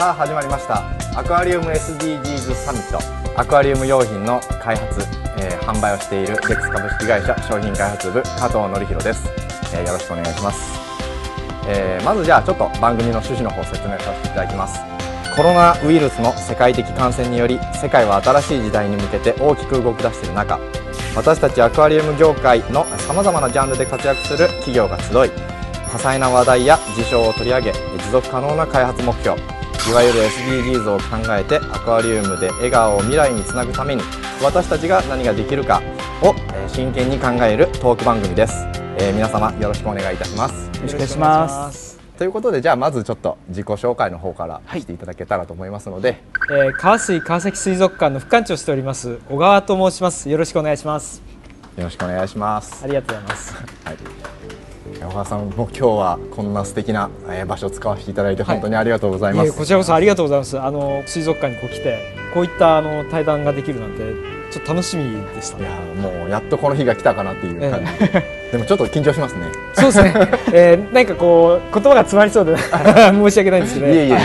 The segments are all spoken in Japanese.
さあ始まりました。アクアリウム SDGs サミットアクアリウム用品の開発、えー、販売をしているデックス株式会社商品開発部加藤則弘です、えー、よろしくお願いします、えー、まずじゃあちょっと番組の趣旨の方説明させていただきます。コロナウイルスの世界的感染により世界は新しい時代に向けて大きく動き出している中私たちアクアリウム業界のさまざまなジャンルで活躍する企業が集い多彩な話題や事象を取り上げ持続可能な開発目標いわゆる SDGs を考えてアクアリウムで笑顔を未来につなぐために私たちが何ができるかを真剣に考えるトーク番組です、えー、皆様よろしくお願いいたします。よろしくお願いします。ということでじゃあまずちょっと自己紹介の方からしていただけたらと思いますので、はい、えー、川水川崎水族館の副館長しております小川と申します。よろしくお願いします。よろしくお願いします。ありがとうございます。はい山川さんも今日はこんな素敵な場所を使わせていただいて本当にありがとうございます、はい、こちらこそありがとうございます。あの水族館にこう来てこういったあの対談ができるなんてちょっと楽しみでした、ね、いやもうやっとこの日が来たかなっていう感じ、えー、でもちょっと緊張しますね。そうですね、えー、なんかこう言葉が詰まりそうで 申し訳ないんですけど、ね、いえいえいえ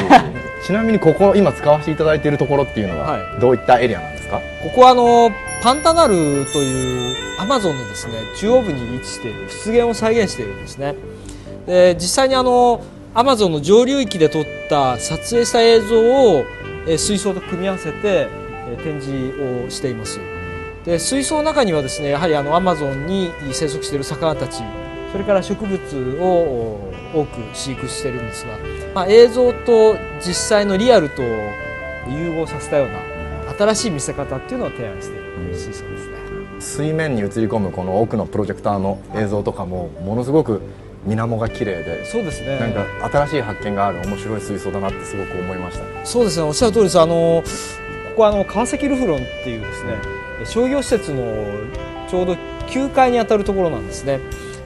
ちなみにここ今使わせていただいているところっていうのはどういったエリアなんですか、ここはあのパンタナルというアマゾンのですね中央部に位置している湿原を再現しているんですね。で実際にあのアマゾンの上流域で撮った撮影した映像を水槽と組み合わせて展示をしています。で水槽の中にはですねやはりあのアマゾンに生息している魚たちそれから植物を多く飼育しているんですが、まあ、映像と実際のリアルと融合させたような新しい見せ方っていうのを提案している水槽です。水面に映り込むこの奥のプロジェクターの映像とかもものすごく水面が綺麗でそうですね。なんか新しい発見がある面白い水槽だなってすごく思いました。そうですね。おっしゃる通りです。あのここはあの川崎ルフロンっていうですね商業施設のちょうど9階にあたるところなんですね。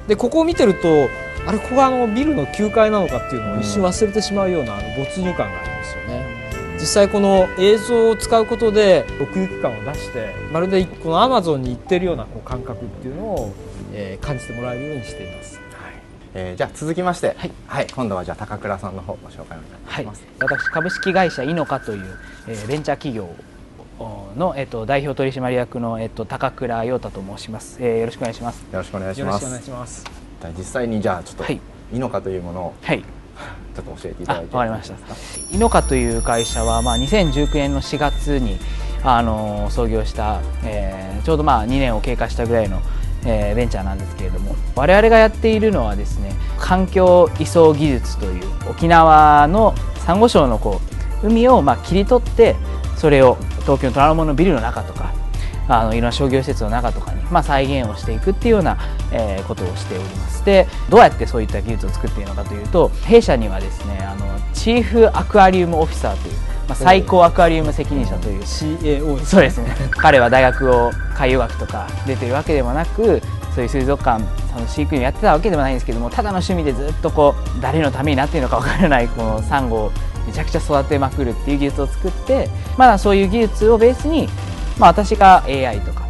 でここを見てるとあれここがあのビルの9階なのかっていうのを一瞬忘れてしまうようなあの没入感がありますよね実際この映像を使うことで奥行き感を出してまるでこのアマゾンに行ってるようなこう感覚っていうのを、えー、感じてもらえるようにしていますえー、じゃあ続きまして、はい、はい、今度はじゃあ高倉さんの方ご紹介お願いします。はい、私株式会社イノカという、えー、ベンチャー企業のえっ、ー、と代表取締役のえっ、ー、と高倉陽太と申します、えー。よろしくお願いします。よろしくお願いします。お願いします。実際にじゃあちょっと、はい、イノカというものを、はい、ちょっと教えていただいてわかりました。イノカという会社はまあ2019年の4月にあの創業した、えー、ちょうどまあ2年を経過したぐらいのえー、ベンチャーなんですけれども我々がやっているのはですね環境移送技術という沖縄のサンゴ礁のこう海をまあ切り取ってそれを東京の虎ノ門のビルの中とかあのいろんな商業施設の中とかに、まあ、再現をしていくっていうような、えー、ことをしております。でどうやってそういった技術を作っているのかというと弊社にはですねあのチーフアクアリウムオフィサーというまあ、最高アクアリウム責任者という CAO そうですね。彼は大学を海洋学とか出てるわけでもなくそういう水族館その飼育員をやってたわけでもないんですけどもただの趣味でずっとこう誰のためになっているのか分からないこのサンゴをめちゃくちゃ育てまくるっていう技術を作ってまだそういう技術をベースに、まあ、私が AI とか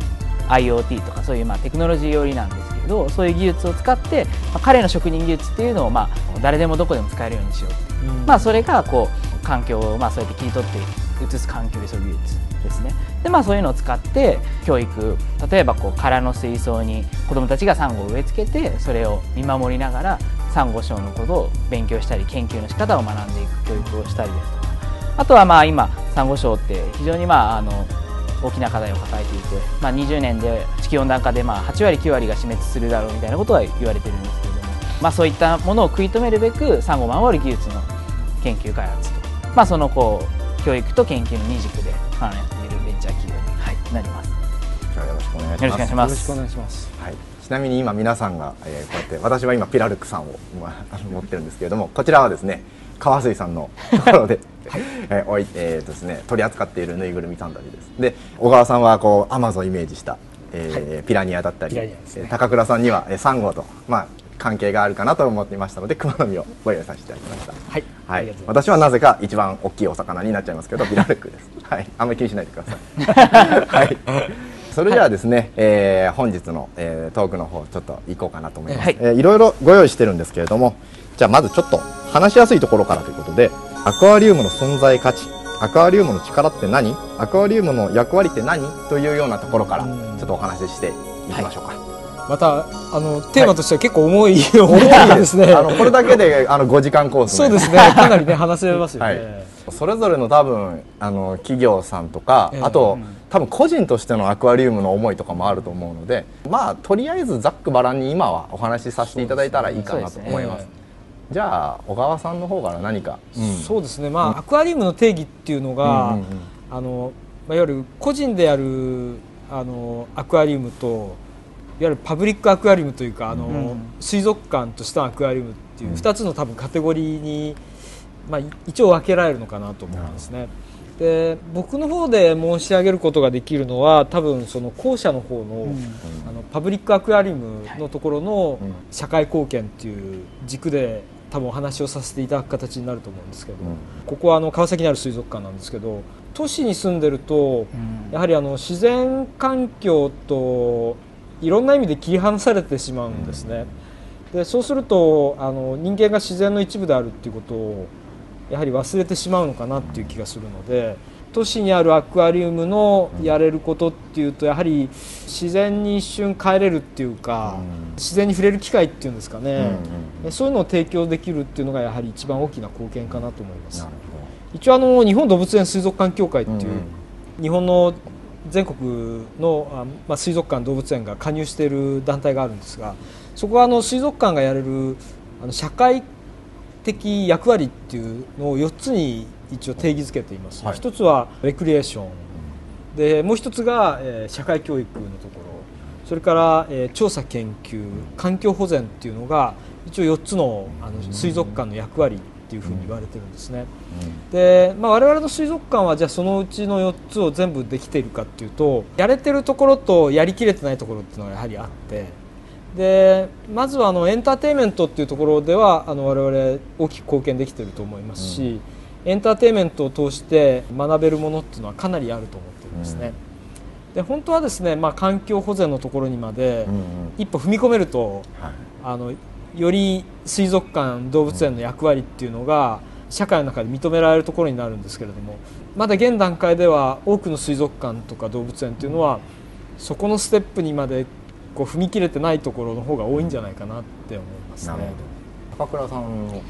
IoT とかそういうまあテクノロジー寄りなんですけどそういう技術を使って、まあ、彼の職人技術っていうのをまあ誰でもどこでも使えるようにしよう、う。ん、まあそれがこう環境をまあそうやって切り取って移す環境移送技術ですね。でまあそういうのを使って教育例えばこう空の水槽に子どもたちがサンゴを植え付けてそれを見守りながらサンゴ礁のことを勉強したり研究の仕方を学んでいく教育をしたりですとか。あとはまあ今サンゴ礁って非常にまああの大きな課題を抱えていて、まあ、20年で地球温暖化でまあ8割9割が死滅するだろうみたいなことは言われてるんですけれども、まあ、そういったものを食い止めるべくサンゴを守る技術の研究開発とまあ、そのこう教育と研究の二軸であのやっているベンチャー企業に、はい、なります。じゃよろしくお願いします。よろしくお願いします。よろしくお願いします。はい。ちなみに今皆さんが、えー、こうやって私は今ピラルクさんを、まあ、持ってるんですけれどもこちらはですね川水さんの ところで、はい、えー、おいえー、ですね取り扱っているぬいぐるみサンダルです。で小川さんはこうアマゾンイメージした、えー、はい、ピラニアだったり、ね、高倉さんには、えー、サンゴとまあ関係があるかなと思っていましたので熊の実をご用意させていただきました。はい、はい、私はなぜか一番大きいお魚になっちゃいますけどビラルクです。はい。あんまり気にしないでください。はい。それではですね、はい、えー、本日の、えー、トークの方ちょっと行こうかなと思います、はい。えー、いろいろご用意してるんですけれどもじゃあまずちょっと話しやすいところからということでアクアリウムの存在価値アクアリウムの力って何？アクアリウムの役割って何？というようなところからちうん。ょっとお話ししていきましょうか、またあのテーマとしては結構重い、重いですね。あのこれだけであの5時間コースそうですね。かなりね話せますよね、はい。それぞれの多分あの企業さんとか、ええ。あと、多分個人としてのアクアリウムの思いとかもあると思うのでまあとりあえずざっくばらんに今はお話しさせていただいたらいいかなと思います。じゃあ小川さんの方から何か、うん。そうですね。まあ、アクアリウムの定義っていうのが、うんうんうん。あのまあ、いわゆる個人でやるあのアクアリウムといわゆるパブリックアクアリウムというかあの、うん水族館としてのアクアリウムっていううん。2つの多分カテゴリーに、まあ、い一応分けられるのかなと思うんですね。で僕の方で申し上げることができるのは多分その後者の方の,、あのパブリックアクアリウムのところのうん。社会貢献っていう軸で多分お話をさせていただく形になると思うんですけど、うんここはあの川崎にある水族館なんですけど都市に住んでるとうんやはりあの自然環境といろんな意味で切り離されてしまうんですね。でそうするとあの人間が自然の一部であるっていうことをやはり忘れてしまうのかなっていう気がするので都市にあるアクアリウムのやれることっていうとやはり自然に一瞬帰れるっていうかうん。自然に触れる機会っていうんですかね、そういうのを提供できるっていうのがやはり一番大きな貢献かなと思います。一応あの日本動物園水族館協会っていう、日本の全国のあ、まあ、水族館動物園が加入している団体があるんですがそこはあの水族館がやれるあの社会的役割っていうのを4つに一応定義づけています、はい。一つはレクリエーション。でもう一つが、えー社会教育のところ。それから、えー調査研究。環境保全っていうのが一応4つのあの水族館の役割っていうふうに言われてるんですね。で、まあ、我々の水族館はじゃあそのうちの4つを全部できているかっていうとやれてるところとやりきれてないところっていうのがやはりあって。でまずはあのエンターテインメントっていうところではあの我々大きく貢献できていると思いますし、エンターテインメントを通して学べるものっていうのはかなりあると思ってるんですね。で本当はですね、まあ、環境保全のところにまでうんうん。一歩踏み込めるとはい。あのより水族館動物園の役割っていうのが社会の中で認められるところになるんですけれどもまだ現段階では多くの水族館とか動物園っていうのはそこのステップにまでこう踏み切れてないところの方が多いんじゃないかなって思いますね。高倉さん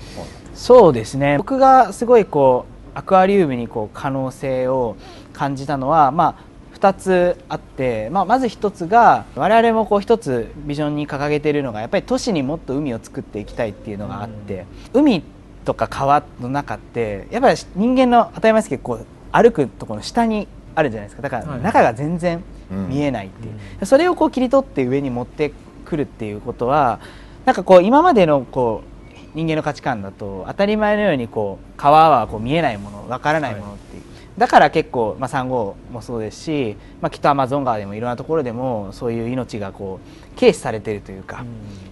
そうですね。僕がすごいこうアクアリウムにこう可能性を感じたのはまあ2つあって、まあ、まず1つが我々もこう1つビジョンに掲げているのがやっぱり都市にもっと海を作っていきたいっていうのがあって、海とか川の中ってやっぱり人間の当たり前ですけどこう歩くところの下にあるじゃないですか。だからはい。中が全然見えないっていう、それをこう切り取って上に持ってくるっていうことはなんかこう今までのこう人間の価値観だと当たり前のようにこう川はこう見えないものわからないものっていう、だから結構、まあ、サンゴもそうですし、まあ、きっとアマゾン川でもいろんなところでもそういう命がこう軽視されてるというか、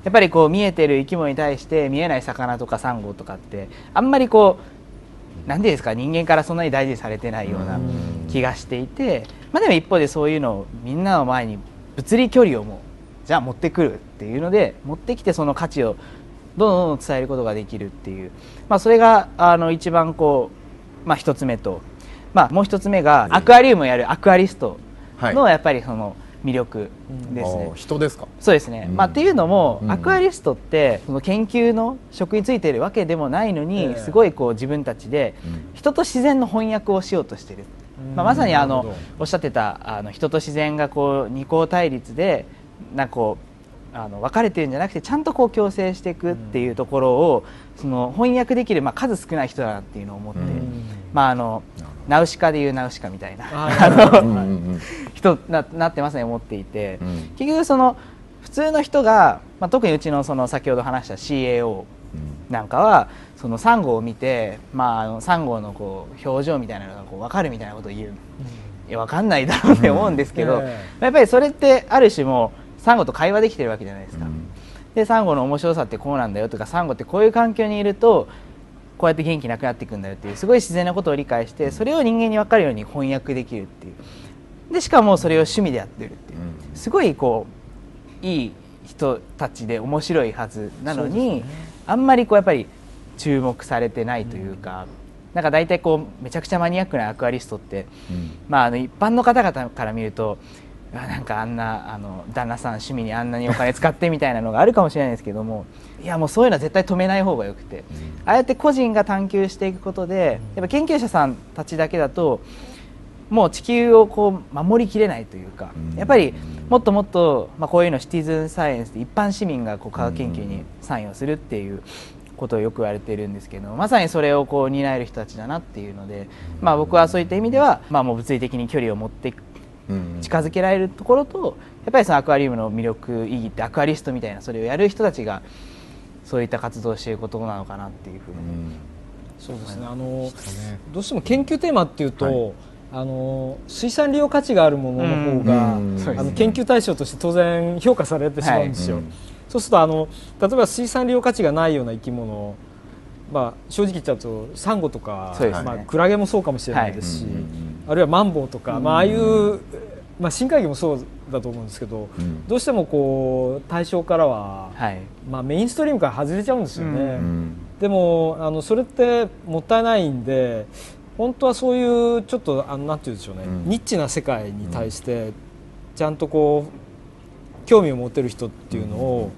やっぱりこう見えてる生き物に対して見えない魚とかサンゴとかってあんまりこう何ていうんですか人間からそんなに大事にされてないような気がしていて、まあ、でも一方でそういうのをみんなの前に物理距離をもうじゃあ持ってくるっていうので持ってきてその価値をどんどん伝えることができるっていう、まあ、それがあの一番こう、まあ、一つ目と、まあ、もう一つ目がアクアリウムをやるアクアリストはい。のやっぱりその魅力ですね。あー人ですか？そうですね、うん。まあ、っていうのも、うん。アクアリストってその研究の職についているわけでもないのに、ええ。すごいこう自分たちでうん。人と自然の翻訳をしようとしてる、うん。まあ、まさにあのおっしゃってたあの人と自然がこう二項対立でなんかこうあの分かれてるんじゃなくてちゃんとこう共生していくっていうところを、その翻訳できる、まあ、数少ない人だなっていうのを思って、うん。まあ、あのナウシカでいうナウシカみたいな 人ななってまさに思っていて。うん。結局その普通の人が、まあ、特にうちのその先ほど話した CAO なんかはそのサンゴを見て、まあ、あのサンゴのこう表情みたいなのがこう分かるみたいなことを言う、いや分かんないだろうって思うんですけど、えやっぱりそれってある種もうサンゴと会話できてるわけじゃないですか。うん。でサンゴの面白さってこうなんだよとかサンゴってこういう環境にいるとこうやって元気なくなっていくんだよっていうすごい自然なことを理解してそれを人間に分かるように翻訳できるっていう。でしかもそれを趣味でやってるっていう。うん。すごいこういい人たちで面白いはずなのに、ね。あんまりこうやっぱり注目されてないというか、なんか大体こうめちゃくちゃマニアックなアクアリストって、うん。まあ、あの一般の方々から見るとあなんかあんなあの旦那さん趣味にあんなにお金使ってみたいなのがあるかもしれないですけどもいやもうそういうのは絶対止めない方がよくて。ああやって個人が探求していくことでやっぱ研究者さんたちだけだともう地球をこう守りきれないというかうん。やっぱりもっともっと、まあ、こういうのシティズンサイエンスで一般市民がこう科学研究に参与するっていうことをよく言われているんですけどまさにそれをこう担える人たちだなっていうので、まあ、僕はそういった意味では、まあ、もう物理的に距離を持ってうん近づけられるところとやっぱりそのアクアリウムの魅力意義ってアクアリストみたいなそれをやる人たちがそういった活動をしていることなのかなっていうふうに、そうですね。あのどうしても研究テーマっていうと、あの水産利用価値があるものの方が、うんあの研究対象として当然評価されてしまうんですよ。はい。うんそうするとあの例えば水産利用価値がないような生き物まあ、正直言っちゃうとサンゴとか、ね。まあ、クラゲもそうかもしれないですし、はい。うんうんあるいはマンボウとか、まあ、ああいう、まあ、深海魚もそうだと思うんですけど、うん。どうしてもこう対象からは、はい。まあ、メインストリームから外れちゃうんですよね。うん。でもあのそれってもったいないんで本当はそういうちょっとあのなんて言うんでしょうね、うん。ニッチな世界に対してちゃんとこう興味を持てる人っていうのを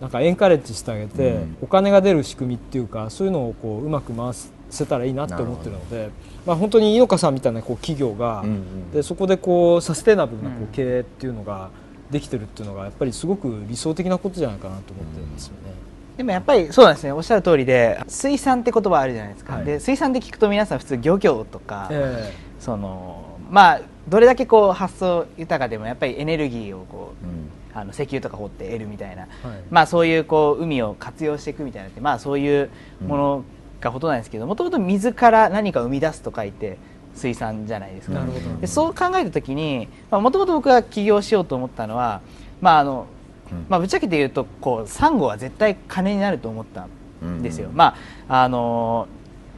なんかエンカレッジしてあげて、うん。お金が出る仕組みっていうかそういうのをこううまく回せたらいいなって思ってるのでまあ、本当に井岡さんみたいなこう企業が、うんうん。でそこでこうサステナブルなこうんう経営っていうのができてるっていうのがやっぱりすごく理想的なことじゃないかなと思ってるんですよね。でもやっぱりそうなんですねおっしゃる通りで水産って言葉あるじゃないですか、はい。で水産で聞くと皆さん普通漁業とか、えそのまあどれだけこう発想豊かでもやっぱりエネルギーをこううん。あの石油とか掘って得るみたいな、えはい。まあそういうこう海を活用していくみたいなってまあそういうものがほどなんですけどもともと水から何か生み出すと書いて水産じゃないですか。でそう考えた時にもともと僕が起業しようと思ったのはまああのうん。まあ、ぶっちゃけて言うとこうサンゴは絶対金になると思ったんですよ、うん。まああの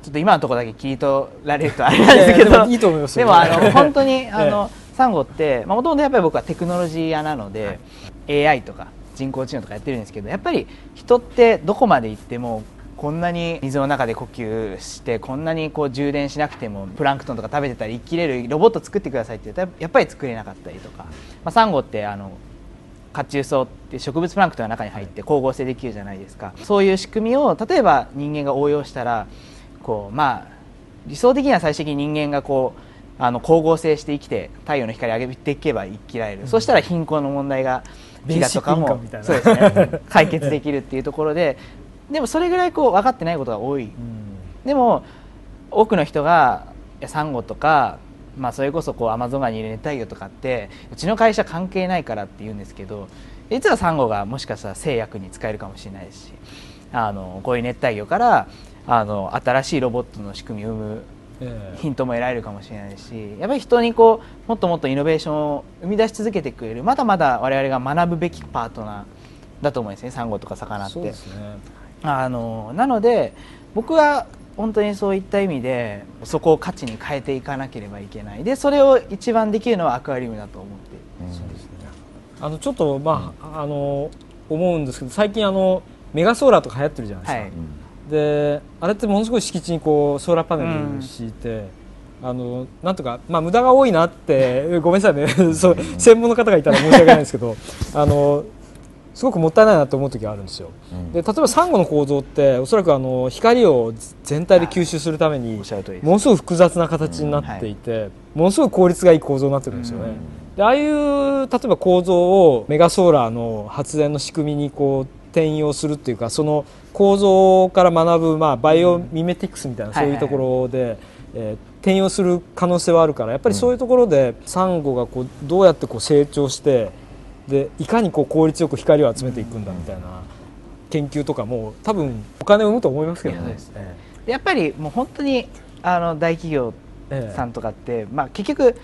ちょっと今のところだけ切り取られるとあれなんですけどいやいと思いますよ。でもあの 本当にあえの、サンゴってもともとやっぱり僕はテクノロジー屋なので、AI とか人工知能とかやってるんですけどやっぱり人ってどこまで行ってもこんなに水の中で呼吸してこんなにこう充電しなくてもプランクトンとか食べてたり生きれるロボット作ってくださいって言ったらやっぱり作れなかったりとか、まあ、サンゴってあの褐虫藻って植物プランクトンの中に入って光合成できるじゃないですか。そういう仕組みを例えば人間が応用したらこうまあ理想的には最終的に人間がこうあの光合成して生きて太陽の光を浴びていけば生きられる、そしたら貧困の問題が飢餓とかもね。解決できるっていうところででもそれぐらいこう分かってないことが多い。うん。でも多くの人がサンゴとか、まあ、それこそこうアマゾン川にいる熱帯魚とかってうちの会社関係ないからって言うんですけど実はサンゴがもしかしたら製薬に使えるかもしれないしあのこういう熱帯魚からあの新しいロボットの仕組みを生むええ。ヒントも得られるかもしれないしやっぱり人にこうもっともっとイノベーションを生み出し続けてくれるまだまだ我々が学ぶべきパートナーだと思うんですねサンゴとか魚って。あのなので僕は本当にそういった意味でそこを価値に変えていかなければいけない。でそれを一番できるのはアクアリウムだと思って。そうですね。あのちょっとまあ、あの思うんですけど最近あのメガソーラーとか流行ってるじゃないですか、はい。であれってものすごい敷地にこうソーラーパネル敷いて、あのなんとかまあ無駄が多いなってごめんなさいね。そう専門の方がいたら申し訳ないんですけどあのすごくもったいないなと思う時があるんですよ。うん。で例えばサンゴの構造っておそらくあの光を全体で吸収するためにものすごく複雑な形になっていて、ものすごく効率がいい構造になってるんですよね。でああいう例えば構造をメガソーラーの発電の仕組みにこう転用するっていうかその構造から学ぶ、まあ、バイオミメティクスみたいな、うん。そういうところで、えー転用する可能性はあるからやっぱりそういうところでサンゴがこうどうやってこう成長してでいかにこう効率よく光を集めていくんだみたいな研究とかも多分お金を生むと思いますけどね。いやっぱりもう本当にあの大企業えええさんとかって、まあ、結局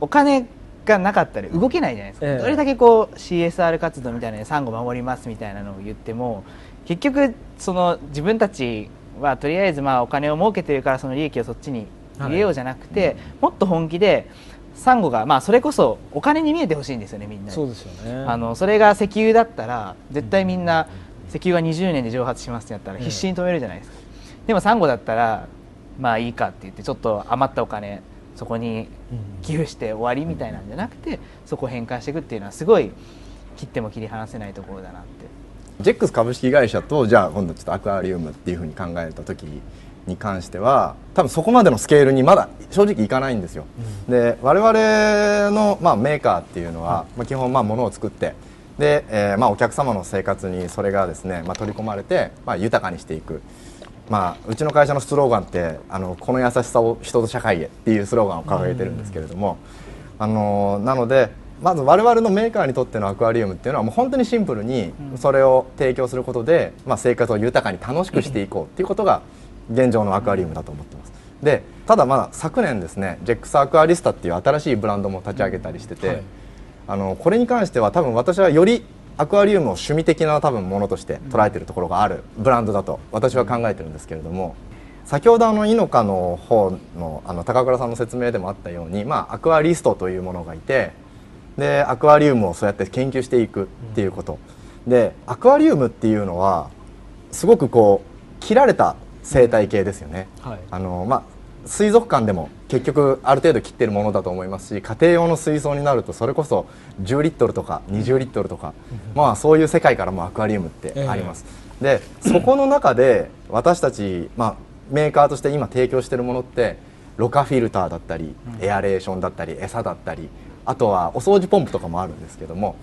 お金がなかったら動けないじゃないですか、ええ。どれだけこう CSR 活動みたいなサンゴ守りますみたいなのを言っても結局その自分たちはとりあえずまあお金を儲けてるからその利益をそっちに入れようじゃなくて、もっと本気でサンゴがまあそれこそお金に見えてほしいんですよねみんなに。そうですよね。あのそれが石油だったら絶対みんな石油が20年で蒸発しますってなったらええ必死に止めるじゃないですか、でもサンゴだったらまあいいかって言ってちょっと余ったお金そこに寄付して終わりみたいなんじゃなくてそこを変換していくっていうのはすごい切っても切り離せないところだなって。ジェックス株式会社とじゃあ今度ちょっとアクアリウムっていうふうに考えた時に関しては多分そこまでのスケールにまだ正直いかないんですよ。で我々の、まあ、メーカーっていうのは、まあ、基本まあ物を作ってで、えーまあ、お客様の生活にそれがですね、まあ、取り込まれて、まあ、豊かにしていく。まあ、うちの会社のスローガンってあのこの優しさを人と社会へっていうスローガンを掲げてるんですけれども、あのなのでまず我々のメーカーにとってのアクアリウムっていうのはもう本当にシンプルにそれを提供することで、まあ、生活を豊かに楽しくしていこうっていうことが現状のアクアリウムだと思ってます。でただまあ昨年ですねジェックスアクアリスタっていう新しいブランドも立ち上げたりしてて、はい。あのこれに関しては多分私はよりアクアリウムを趣味的な多分ものとして捉えているところがあるブランドだと私は考えてるんですけれども先ほどあのイノカの方のあの高倉さんの説明でもあったように、まあ、アクアリストというものがいてでアクアリウムをそうやって研究していくっていうこと、でアクアリウムっていうのはすごくこう切られた生態系ですよね。はいあのまあ水族館でも結局ある程度切ってるものだと思いますし家庭用の水槽になるとそれこそ10リットルとか20リットルとか、まあそういう世界からもアクアリウムってあります。でそこの中で私たち、まあ、メーカーとして今提供しているものってろ過フィルターだったりエアレーションだったり餌だったりあとはお掃除ポンプとかもあるんですけども、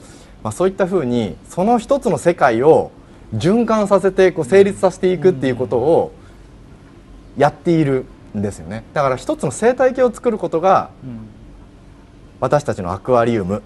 まあ、そういったふうにその一つの世界を循環させてこう成立させていくっていうことをやっているんですよね。だから一つの生態系を作ることが私たちのアクアリウム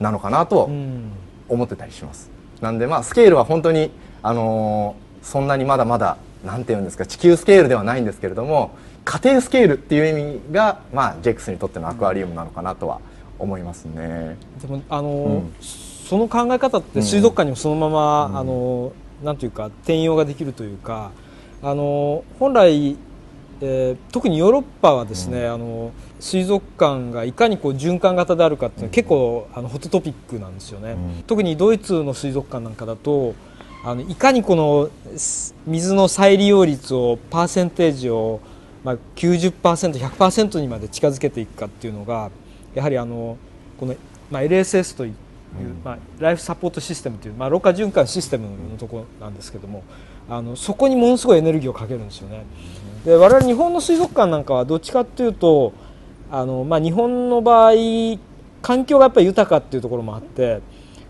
なのかなとうん。思ってたりします。なんでまあスケールは本当にあのーそんなにまだまだなんていうんですか地球スケールではないんですけれども家庭スケールっていう意味がまあジェックスにとってのアクアリウムなのかなとは思いますね。でもあの、うん。その考え方って水族館にもそのまま、あのなんていうか転用ができるというかあの本来、えー特にヨーロッパはですね、あの水族館がいかにこう循環型であるかっていうのは結構あのホットトピックなんですよね、うん。特にドイツの水族館なんかだとあのいかにこのす水の再利用率をパーセンテージを、まあ、90%100% にまで近づけていくかっていうのがやはりあのこの、まあ、LSS という、まあ、ライフサポートシステムという、まあ、ろ過循環システムのところなんですけどもあのそこにものすごいエネルギーをかけるんですよね。で我々日本の水族館なんかはどっちかっていうとあの、まあ、日本の場合環境がやっぱり豊かっていうところもあって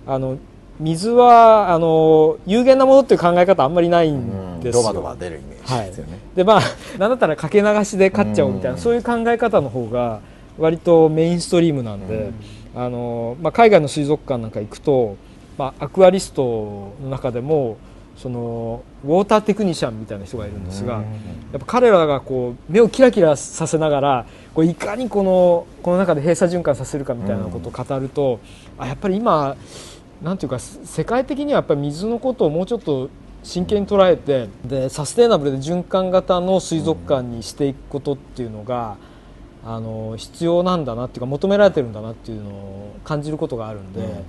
あの水はあの有限なものっていう考え方あんまりないんですよ。ドバドバ出るイメージですよね。でまあ なんだったらかけ流しで勝っちゃおうみたいな、うんそういう考え方の方が割とメインストリームなんで、あのまあ、海外の水族館なんか行くと、まあ、アクアリストの中でもそのウォーターテクニシャンみたいな人がいるんですが、うん。やっぱ彼らがこう目をキラキラさせながらこういかにこのこの中で閉鎖循環させるかみたいなことを語ると、あやっぱり今なんていうか世界的にはやっぱり水のことをもうちょっと真剣に捉えてでサステイナブルで循環型の水族館にしていくことっていうのが、あの必要なんだなっていうか求められてるんだなっていうのを感じることがあるんで、うん。ま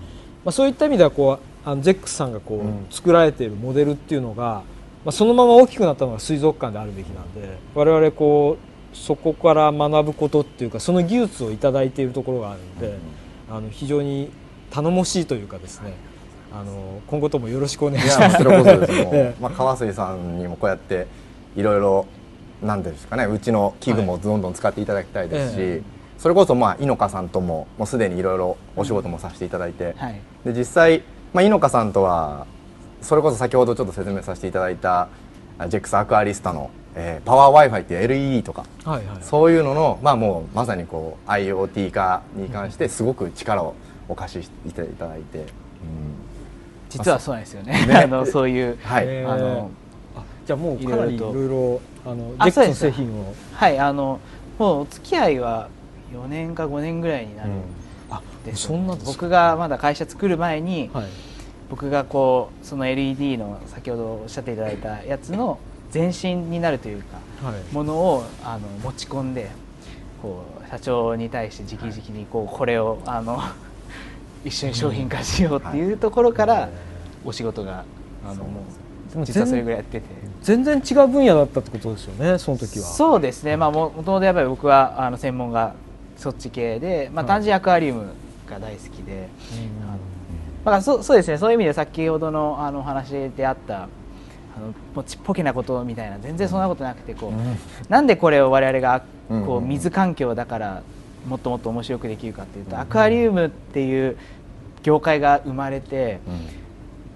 あ、そういった意味ではこうあのジェックスさんがこう、うん。作られているモデルっていうのが、まあ、そのまま大きくなったのが水族館であるべきなんで我々こうそこから学ぶことっていうかその技術をいただいているところがあるので、あの非常に頼もしいというかですねあの今後ともよろしくお願いいします。やそれこそです。もう、え えまあ、川水さんにもこうやっていろいろなんですかねうちの器具もどんどん使っていただきたいですし、ええそれこそまあ井の香さんとももうすでにいろいろお仕事もさせていただいて、はい。で実際、まあ、井の香さんとはそれこそ先ほどちょっと説明させていただいたあジェックスアクアリスタの、えーパワー w i f i っていう LED とかはいはい。そういうのの、まあ、もうまさにこう IoT 化に関してすごく力をお貸しいただいて、うん。実はそうなんですよね。ね。あのそういう、はい、えーあのあじゃあもうかなりいろいろあのあジェックス製品を。はいあのもうお付き合いは4年か5年ぐらいになるんあです、そんな僕がまだ会社作る前に、はい。僕がこうその LED の先ほどおっしゃっていただいたやつの前身になるというかはい。ものをあの持ち込んでこう社長に対して直々にこうこれをあの 一緒に商品化しようっていうところからお仕事があのもう実はそれぐらいやってて。全然違う分野だったってことですよねその時は。そうですね。まあももともとやっぱり僕はあの専門がそっち系で、まあ、単純アクアリウムが大好きで、あのまあ、そそうですね。そういう意味で先ほどのあのお話であったあのもうちっぽけなことみたいな全然そんなことなくてこう、なんでこれを我々がこう水環境だからもっともっと面白くできるかっていうと、アクアリウムっていう業界が生まれて、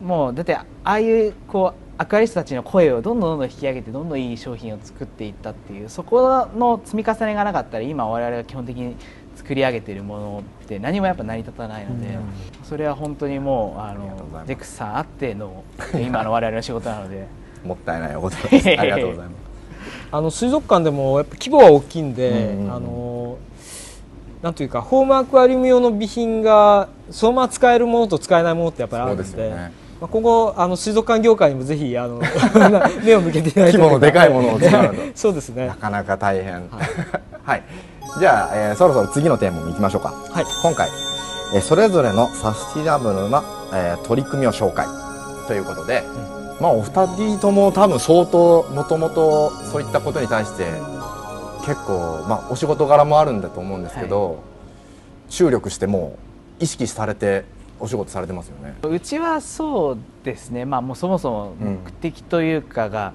もうだってああいうこうアクアリストたちの声をどんどんどんどん引き上げてどんどんいい商品を作っていったっていうそこの積み重ねがなかったら今我々が基本的に作り上げているものって何もやっぱ成り立たないので、それは本当にもうあのジェクスさんあっての今の我々の仕事なので。もったいないお言葉ですありがとうございます。あの水族館でもやっぱ規模は大きいんで、うんうんうん。あのなんというかホームアクアリウム用の備品がそのまま使えるものと使えないものってやっぱりあるんでね。まあ、今後あの水族館業界にもぜひあの 目を向けていただいて。規模のでかいものを作るとそうですね。なかなか大変。はい、じゃあ、えーそろそろ次のテーマに行きましょうか。はい。今回、えーそれぞれのサスティナブルな、えー取り組みを紹介。ということで、まあお二人とも多分相当もともとそういったことに対して結構まあお仕事柄もあるんだと思うんですけど、注力してもう意識されてお仕事されてますよね。うちはそうですね、まあ、もうそもそも目的というかが、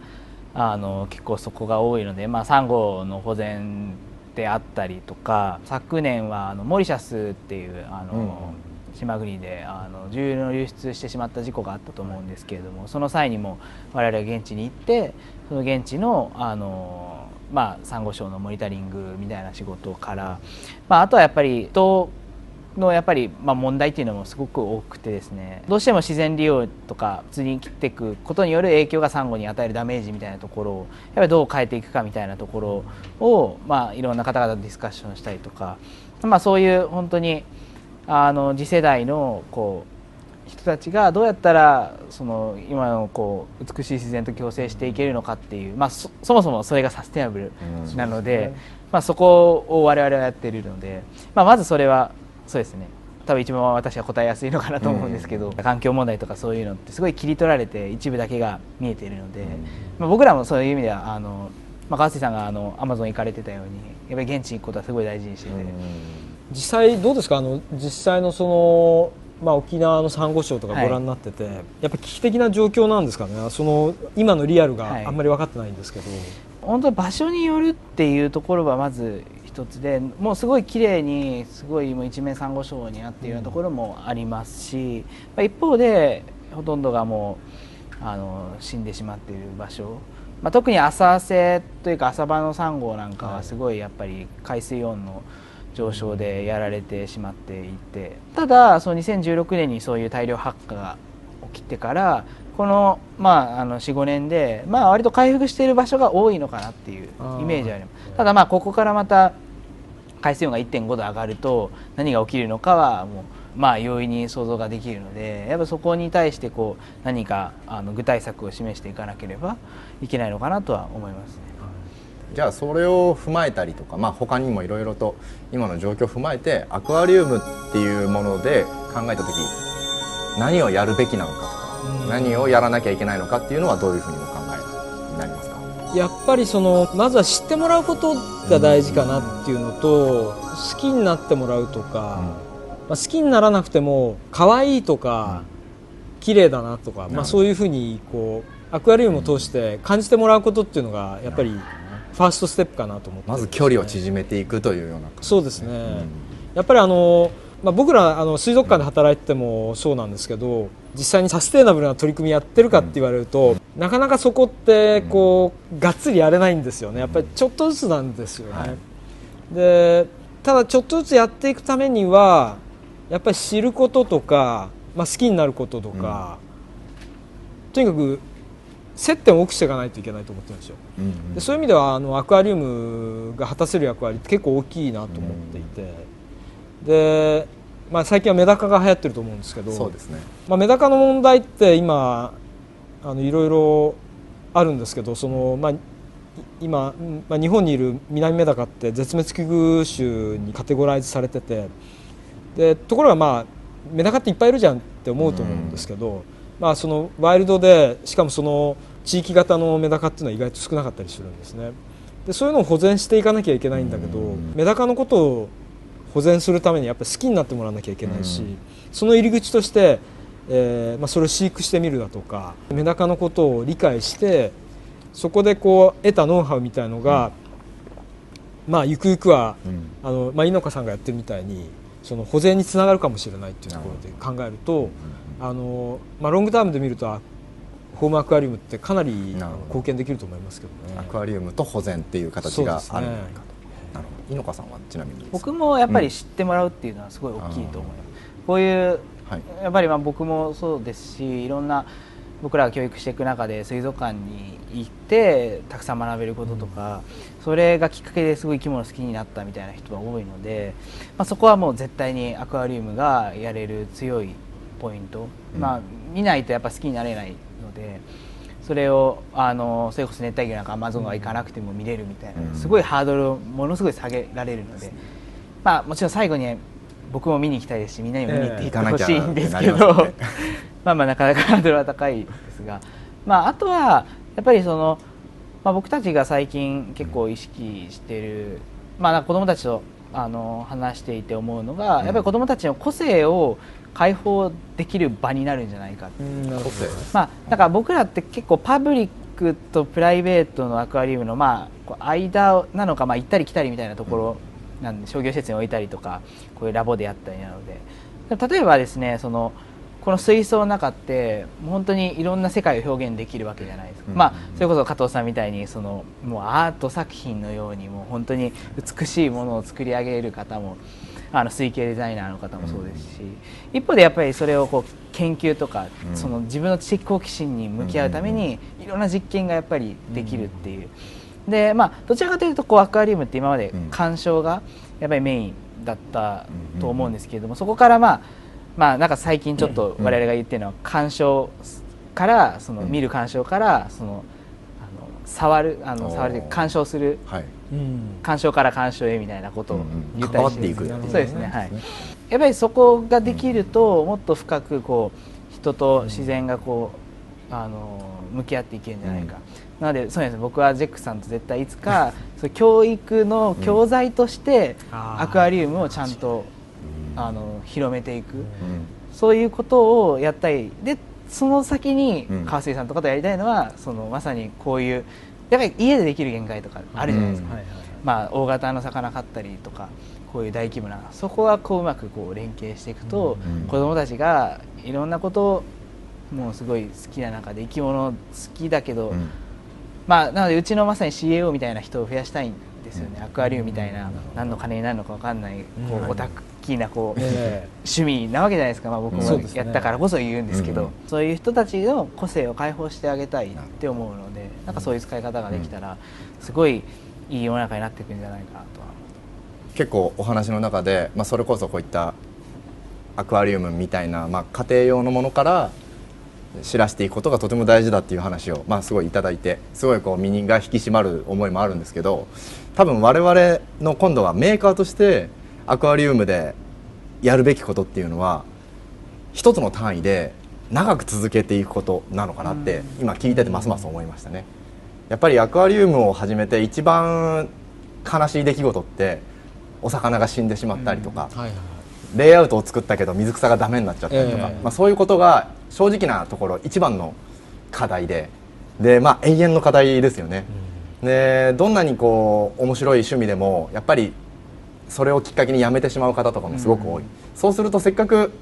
あの結構そこが多いので、まあ、サンゴの保全であったりとか昨年はあのモリシャスっていうあの、うん。島国であの重油の流出してしまった事故があったと思うんですけれども、その際にも我々は現地に行ってその現地のあの、まあ、サンゴ礁のモニタリングみたいな仕事から、まあ、あとはやっぱり人のやっぱりまあ問題っていうのもすごく多くてですね。どうしても自然利用とか普通に切っていくことによる影響がサンゴに与えるダメージみたいなところをやっぱりどう変えていくかみたいなところを、まあ、いろんな方々とディスカッションしたりとか、まあ、そういう本当にあの次世代のこう人たちがどうやったらその今のこう美しい自然と共生していけるのかっていう、まあ、そそもそもそれがサステナブルうん。なので、まあ、そこを我々はやっているので、まあ、まずそれはそうですね。多分一番私は答えやすいのかなと思うんですけど、環境問題とかそういうのってすごい切り取られて一部だけが見えているので、まあ、僕らもそういう意味ではあの、まあ、川瀬さんがあのアマゾン行かれてたようにやっぱり現地に行くことはすごい大事にしてて。実際どうですか？あの実際のその、まあ、沖縄のサンゴ礁とかご覧になってて、やっぱ危機的な状況なんですかね？その今のリアルはい。があんまり分かってないんですけど、本当に場所によるっていうところはまず一つでもうすごい綺麗にすごいもう一面サンゴ礁になっているようなところもありますし、まあ一方でほとんどがもうあの死んでしまっている場所、まあ、特に浅瀬というか浅場のサンゴなんかはすごいやっぱり海水温の上昇でやられてしまっていて。ただその2016年にそういう大量発火が起きてからこの,、まあ、あの45年で、まあ、割と回復している場所が多いのかなっていうイメージはあります。ただまあここからまた海水温が1.5度上がると何が起きるのかはもうまあ容易に想像ができるのでやっぱそこに対してこう何かあの具体策を示していかなければいけないのかなとは思いますね。じゃあそれを踏まえたりとか、まあ、他にもいろいろと今の状況を踏まえてアクアリウムっていうもので考えた時何をやるべきなのかとか、何をやらなきゃいけないのかっていうのはどういうふうにお考やっぱりそのまずは知ってもらうことが大事かなっていうのと好きになってもらうとか、まあ、好きにならなくても可愛いとか、綺麗だなとか、まあ、そういうふうにこうアクアリウムを通して感じてもらうことっていうのがやっぱりファーストステップかなと思って。まず距離を縮めていくというようなそうですね、やっぱりあの、まあ、僕らあの水族館で働いててもそうなんですけど実際にサステイナブルな取り組みやってるかって言われると、なかなかそこってこうがっつりやれないんですよね。やっぱりちょっとずつなんですよね、はい。でただちょっとずつやっていくためにはやっぱり知ることとか、まあ、好きになることとか、とにかく接点を多くしていかないといけないと思ってるんですよ。うんうん。でそういう意味ではあのアクアリウムが果たせる役割って結構大きいなと思っていて、で、まあ、最近はメダカが流行ってると思うんですけどそうですね。まあ、メダカの問題って今あのいろいろあるんですけどその、まあ、い今、うんまあ、日本にいるミナミメダカって絶滅危惧種にカテゴライズされててでところがまあメダカっていっぱいいるじゃんって思うと思うんですけど、まあ、そのワイルドでしかもその地域型のメダカっていうのは意外と少なかったりするんですね。でそういうのを保全していかなきゃいけないんだけどメダカのことを保全するためにやっぱり好きになってもらわなきゃいけないしその入り口として、えーまあ、それを飼育してみるだとかメダカのことを理解してそこでこう得たノウハウみたいのが、まあゆくゆくはうん。あの、まあ、井の香さんがやってるみたいにその保全につながるかもしれないっていうところで考えるとあの、まあ、ロングタームで見るとあホームアクアリウムってかなり貢献できると思いますけどね。アクアリウムと保全っていう形があるんじゃないか。と、なるほど井の香さんはちなみに僕もやっぱり知ってもらうっていうのはすごい大きいと思います、こういうはい。やっぱりまあ僕もそうですしいろんな僕らが教育していく中で水族館に行ってたくさん学べることとか、それがきっかけですごい生き物好きになったみたいな人が多いので、まあ、そこはもう絶対にアクアリウムがやれる強いポイント、うんまあ見ないとやっぱ好きになれないのでそれをあのそれこそ熱帯魚なんかアマゾンが行かなくても見れるみたいな、うん。すごいハードルをものすごい下げられるので。まあ、もちろん最後に僕も見に行きたいですしみんなにも見に行っていってほしいんですけど、ええ行かなきゃってなり まあまあなかなかハードルは高いですが、まあ、あとはやっぱりその、まあ、僕たちが最近結構意識している、まあ、子どもたちとあの話していて思うのが、うんやっぱり子どもたちの個性を解放できる場になるんじゃないかうんなるほど。個性まあ、だから僕らって結構パブリックとプライベートのアクアリウムのまあこう間なのかまあ行ったり来たりみたいなところなんで商業施設に置いたりとかこういうラボでやったりなので。例えばですねそのこの水槽の中って本当にいろんな世界を表現できるわけじゃないですか、うん。まあ、それこそ加藤さんみたいにそのもうアート作品のようにもう本当に美しいものを作り上げる方もあの水系デザイナーの方もそうですし、一方でやっぱりそれをこう研究とか、うん。その自分の知的好奇心に向き合うためにいろんな実験がやっぱりできるっていう、でまあどちらかというとこうアクアリウムって今までうん。鑑賞がやっぱりメインだったと思うんですけれども、そこからまあまあなんか最近ちょっと我々が言ってるのは鑑賞からそのうん。見る鑑賞からそのあの触るあの触るで鑑賞するはい。うん鑑賞から鑑賞へみたいなことを言ったりしてるんです。関わっていくそうですねはい。やっぱりそこができるともっと深くこう人と自然がこうあの向き合っていけるんじゃないか、なのでそうですね僕はジェックさんと絶対いつか そう教育の教材としてアクアリウムをちゃんとあの広めていく、うん。そういうことをやったり。でその先にうん。川水さんとかとやりたいのはそのまさにこういうやっぱり家でできる限界とかあるじゃないですか、うんまあ、大型の魚飼ったりとかこういう大規模なそこはこううまくこう連携していくと、うん子どもたちがいろんなことをもうすごい好きな中で生き物好きだけど、うん。まあ、なのでうちのまさに CAO みたいな人を増やしたいんですよね、うん。アクアリウムみたいな何の金になるのか分かんないこうん。うオタクキーなこう、え趣味なわけじゃないですか、まあ、僕もやったからこそ言うんですけど、うん。そういう人たちの個性を解放してあげたいって思うのでなんかそういう使い方ができたらすごいいい世の中になっていくんじゃないかなとは。結構お話の中で、まあ、それこそこういったアクアリウムみたいな、まあ、家庭用のものから知らせていくことがとても大事だっていう話を、まあ、すごいいただいてすごいこう身が引き締まる思いもあるんですけど多分我々の今度はメーカーとしてアクアリウムでやるべきことっていうのは一つの単位で長く続けていくことなのかなって今聞いててますます思いましたね。やっぱりアクアリウムを始めて一番悲しい出来事ってお魚が死んでしまったりとか、はいはい。レイアウトを作ったけど水草がダメになっちゃったりとか、ええ。まあ、そういうことが正直なところ一番の課題でで、まあ、永遠の課題ですよね。でどんなにこう面白い趣味でもやっぱりそれをきっかけにやめてしまう方とかもすごく多い、そうするとせっかく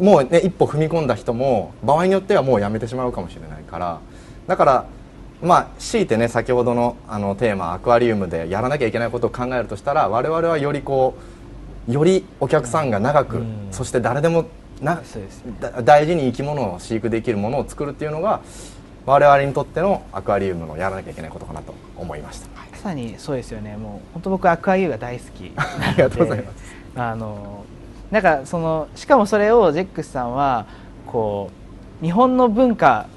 もうね一歩踏み込んだ人も場合によってはもうやめてしまうかもしれないから。だからまあ強いてね先ほどのあのテーマアクアリウムでやらなきゃいけないことを考えるとしたら我々はよりこうよりお客さんが長く、うん。そして誰でもな大事に生き物を飼育できるものを作るっていうのが我々にとってのアクアリウムのやらなきゃいけないことかなと思いました。まさにそうですよね。もう本当僕アクアユーが大好き ありがとうございます。あのなんかそのしかもそれをジェックスさんはこう日本の文化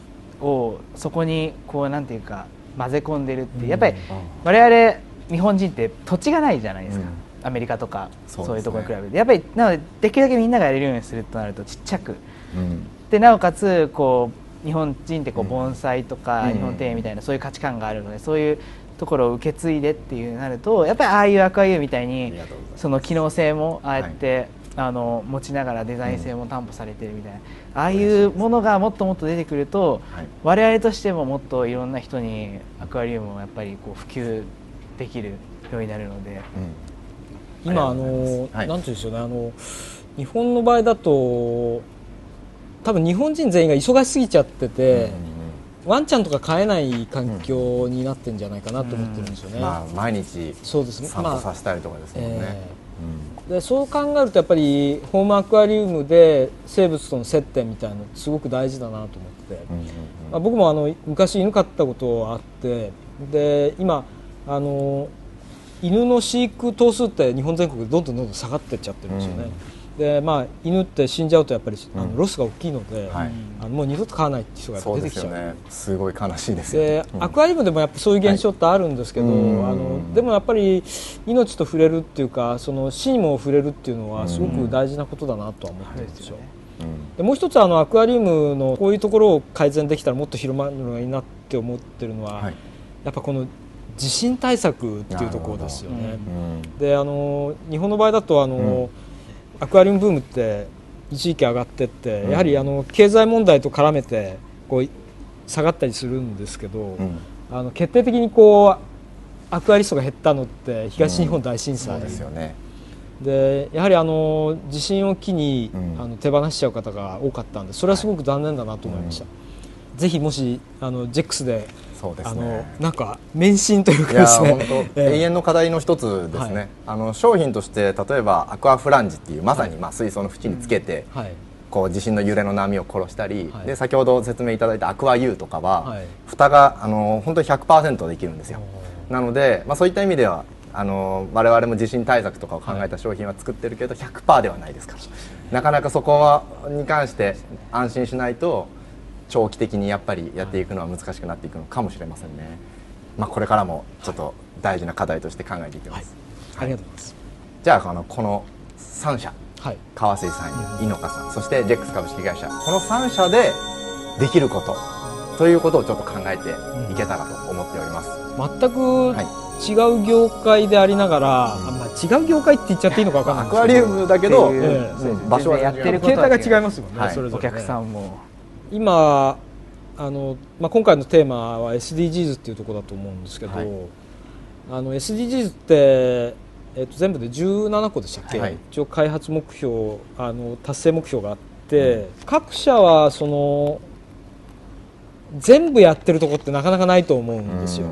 をそこにこうなんていうか混ぜ込んでるってやっぱり我々日本人って土地がないじゃないですか、アメリカとかそういうところに比べて。やっぱりなのでできるだけみんながやれるようにするとなるとちっちゃく。うん。でなおかつこう日本人ってこううん盆栽とかうん。日本庭園みたいなそういう価値観があるのでそういうところを受け継いでっていうなるとやっぱりああいうアクアリウムみたいあにその機能性もああやって、あの持ちながらデザイン性も担保されてるみたいな、ああいうものがもっともっと出てくるとはい。我々としてももっといろんな人にアクアリウムをやっぱりこう普及できるようになるので。うございの、はい。なんていうんでしょうね。あの日本の場合だと多分日本人全員が忙しすぎちゃってて、ワンちゃんとか飼えない環境になってんじゃないかなと思ってるんですよね。まあ毎日そうですね。散歩させたりとかですもんね、えでそう考えるとやっぱりホームアクアリウムで生物との接点みたいなのすごく大事だなと思って、うんうんまあ、僕もあの昔犬飼ったことあって。で今あの犬の飼育頭数って日本全国でどんどんどんどん下がってっちゃってるんですよね、でまあ犬って死んじゃうとやっぱりあうん。のロスが大きいので、はい。あのもう二度と飼わないって人が出てきちゃうですよね。すごい悲しいですよね。で、うん。アクアリウムでもやっぱそういう現象ってあるんですけど、はい。うん。あのでもやっぱり命と触れるっていうかその死にも触れるっていうのはすごく大事なことだなとは思ってるんですよ。うん。でもう一つあのアクアリウムのこういうところを改善できたらもっと広まるのがいいなって思ってるのは、はい。やっぱこの地震対策っていうところですよね。うんであの日本の場合だとあの、うんアクアリウムブームって一時期上がってって、うん。やはりあの経済問題と絡めてこう下がったりするんですけど、うん。あの決定的にこうアクアリストが減ったのって東日本大震災、ですよね。でやはりあの地震を機に、うん。あの手放しちゃう方が多かったんでそれはすごく残念だなと思いました、ぜひもしあのジェックスでそうですあのねなんか免震というかですね。永遠の課題の一つですね、はい。あの商品として例えばアクアフランジっていうまさにまあ水槽の縁につけて、はい。こう地震の揺れの波を殺したり、はい。で先ほど説明いただいたアクア U とかは、はい。蓋があの本当に100%できるんですよ。なので、まあ、そういった意味ではあの我々も地震対策とかを考えた商品は作ってるけど100%ではないですから。なかなかそこはに関して安心しないと長期的にやっぱりやっていくのは難しくなっていくのかもしれませんね、まあ、これからもちょっと大事な課題として考えていきます、ありがとうございます。じゃああのこの3社。はい。川瀬さんや井の香さんそしてジェックス株式会社。この3社でできること。ということをちょっと考えていけたらと思っております、全く違う業界でありながら、あまあ、違う業界って言っちゃっていいのか分かんないアクアリウムだけど、ええそうですね場所はやってること形は態が違いますもんね、はい。それぞれね。お客さんも。今あの、まあ、今回のテーマは SDGs っていうところだと思うんですけど、はい。あの SDGs って、えっと全部で17個でしたっけ、はい。一応開発目標あの達成目標があって、各社はその全部やってるところってなかなかないと思うんですよ。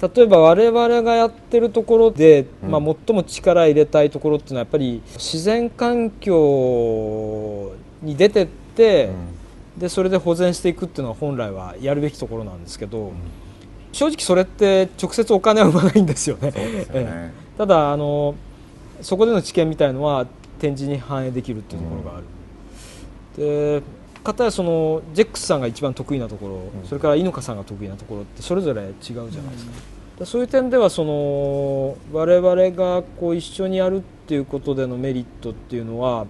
例えば我々がやってるところで、うん。まあ、最も力入れたいところっていうのはやっぱり自然環境に出てって、でそれで保全していくっていうのは本来はやるべきところなんですけど、正直それって直接お金は生まないんですよね。よえねえただあのそこでの知見みたいのは展示に反映できるっていうところがある。で片やそのジェックスさんが一番得意なところ、んそれから井の香さんが得意なところってそれぞれ違うじゃないですか。でそういう点ではその我々がこう一緒にやるっていうことでのメリットっていうのは、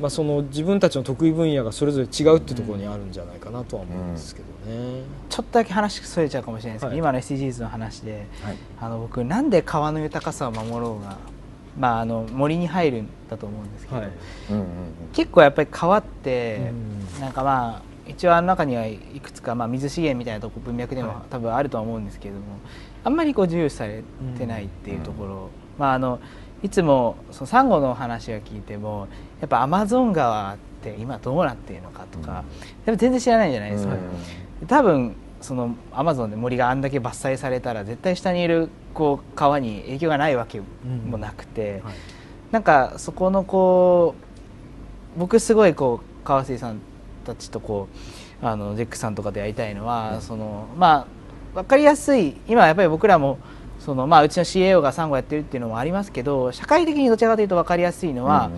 まあ、その自分たちの得意分野がそれぞれ違うっていうところにあるんじゃないかなとは思うんですけどね。ちょっとだけ話それちゃうかもしれないですけど、はい。今の SDGs の話ではい。あの僕なんで川の豊かさを守ろうが、まあ、あの森に入るんだと思うんですけど、はい。うんうん結構やっぱり川って、うん。なんかまあ一応あの中にはいくつか、まあ、水資源みたいなとこ文脈でもはい。多分あるとは思うんですけれども、あんまりこう重視されてないっていうところ、まああのいつもそのサンゴの話を聞いてもやっぱアマゾン川って今どうなっているのかとか、やっぱ全然知らないじゃないですか。多分そのアマゾンで森があんだけ伐採されたら絶対下にいるこう川に影響がないわけもなくて、はいなんかそこのこう僕すごいこう川瀬さんたちとこうあのジェックさんとかでやりたいのは、そのまあ分かりやすい今やっぱり僕らもそのまあうちの CAO がサンゴやってるっていうのもありますけど社会的にどちらかというと分かりやすいのは、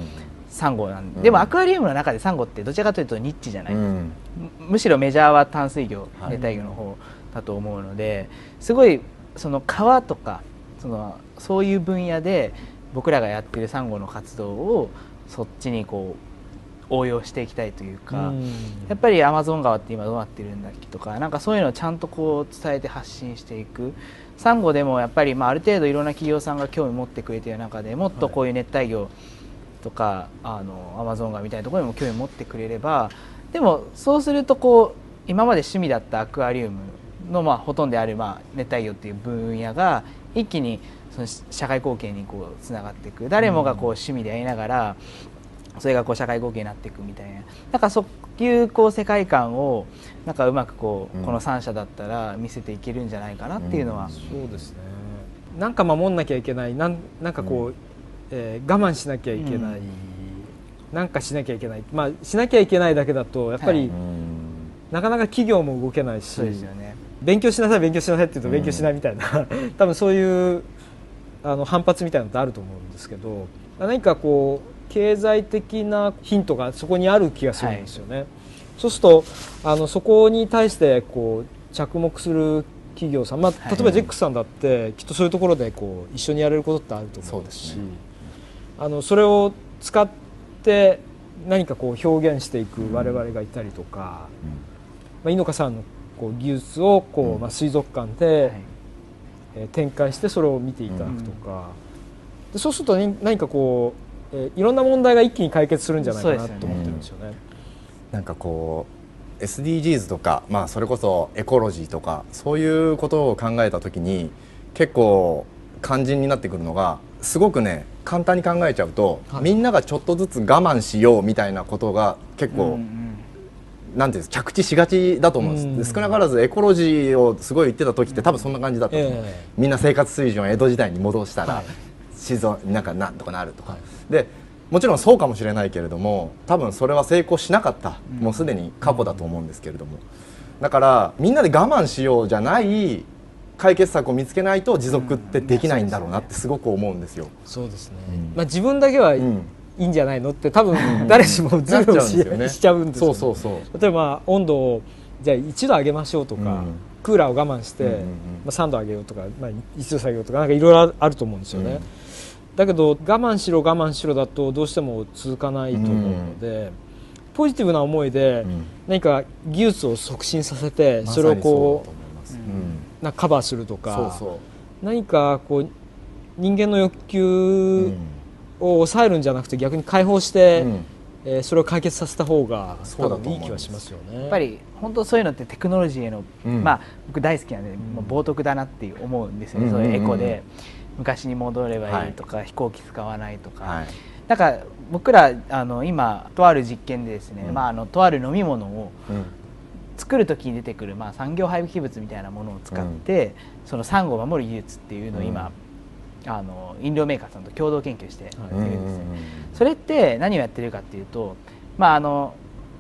サンゴなんで、うん。でもアクアリウムの中でサンゴってどちらかというとニッチじゃない、うん。むむしろメジャーは淡水魚はい熱帯魚の方だと思うので、すごいその川とかそのそういう分野で僕らがやってるサンゴの活動をそっちにこう応用していきたいというか、うん。やっぱりアマゾン川って今どうなってるんだっけとかなんかそういうのをちゃんとこう伝えて発信していく。サンゴでもやっぱりまあある程度いろんな企業さんが興味持ってくれている中でもっとこういう熱帯魚とか、あのアマゾン川みたいなところにも興味持ってくれればでもそうするとこう今まで趣味だったアクアリウムのまあほとんどであるまあ熱帯魚っていう分野が一気にその社会貢献にこうつながっていく誰もがこう趣味でやりながらそれがこう社会貢献になっていくみたいな。なんかそういうこう世界観をなんかうまくこう、うん。この3社だったら見せていけるんじゃないかなっていうのは、そうですね。なんか守んなきゃいけない。なんなんかこう、うんえー我慢しなきゃいけない、うんなんかしなきゃいけない。まあしなきゃいけないだけだとやっぱり、はい。なかなか企業も動けないしね。勉強しなさい勉強しなさいって言うとうん勉強しないみたいな、多分そういうあの反発みたいなのってあると思うんですけど何かこう経済的なヒントがそこにある気がするんですよね。そうするとあのそこに対してこう着目する企業さん、まあ、はい。例えばジェックさんだってきっとそういうところでこう一緒にやれることってあると思うしそうですねあのそれを使って何かこう表現していく我々がいたりとか、まあ、井の香さんのこう技術をこう、うん。まあ、水族館で、はい。えー展開してそれを見ていただくとか、でそうすると何何かこう、えーいろんな問題が一気に解決するんじゃないかなと思ってるんですよね。なんかこう SDGs とか、まあ、それこそエコロジーとかそういうことを考えた時に結構肝心になってくるのがすごくね簡単に考えちゃうと、はい。みんながちょっとずつ我慢しようみたいなことが結構、うんうんなんていうんです着地しがちだと思うんです、少なからずエコロジーをすごい言ってた時って多分そんな感じだったと思う、えみんな生活水準を江戸時代に戻したら、はい。自然なんかなんとかなるとか、はい。でもちろんそうかもしれないけれども多分それは成功しなかった、うん。もうすでに過去だと思うんですけれども。だからみんなで我慢しようじゃない解決策を見つけないと持続ってできないんだろうなってすごく思うんですよ。そうですね、うん。まあ、自分だけはいい,、うんんじゃないのって多分誰しもズルをし,、ちゃうんですよね。しちゃうんですよ、そうそうそう。例えばまあ温度をじゃあ1度上げましょうとか、うん。クーラーを我慢して、まあ、3度上げようとか、まあ、1度下げようとかなんかいろいろあると思うんですよね、うん。だけど我慢しろ我慢しろだとどうしても続かないと思うので、ポジティブな思いでうん。何か技術を促進させてそれをこうなカバーするとかそうそ何かこう人間の欲う、求を抑えるんじゃなくて逆に解放して、うん。えーそれを解決させた方が多分いい気はしますよね。やっぱり本当そういうのってテクノロジーへの、うん。まあ僕大好きなんで、もう冒涜だなって思うんですよね、うんうんうん。そういうエコで昔に戻ればいいとか、飛行機使わないとか、はい。なんか僕らあの今とある実験でですね、うん。まあ、あのとある飲み物をうん作る時に出てくる、まあ、産業廃棄物みたいなものを使って、そのサンゴを守る技術っていうのを今、あの飲料メーカーさんと共同研究しているはいんですね。それって何をやってるかっていうと、まあ、あの